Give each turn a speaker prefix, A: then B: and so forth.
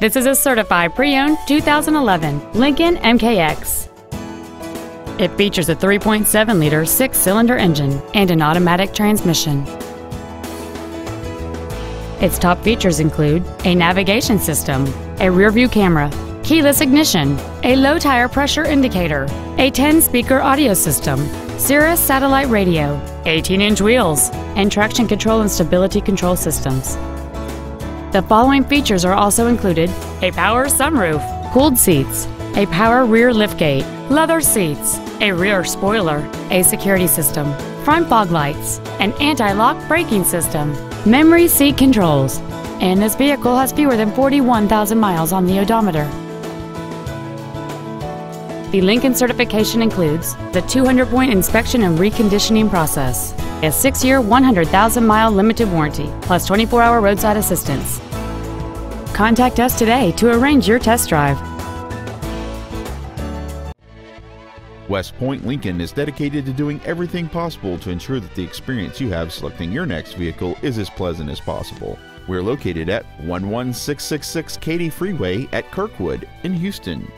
A: This is a certified pre-owned 2011 Lincoln MKX. It features a 3.7-liter six-cylinder engine and an automatic transmission. Its top features include a navigation system, a rear-view camera, keyless ignition, a low tire pressure indicator, a 10-speaker audio system, Sirius satellite radio, 18-inch wheels, and traction control and stability control systems. The following features are also included a power sunroof, cooled seats, a power rear liftgate, leather seats, a rear spoiler, a security system, front fog lights, an anti-lock braking system, memory seat controls, and this vehicle has fewer than 41,000 miles on the odometer. The Lincoln certification includes the 200-point inspection and reconditioning process, a 6-year, 100,000-mile limited warranty, plus 24-hour roadside assistance. Contact us today to arrange your test drive.
B: West Point Lincoln is dedicated to doing everything possible to ensure that the experience you have selecting your next vehicle is as pleasant as possible. We're located at 11666 Katy Freeway at Kirkwood in Houston.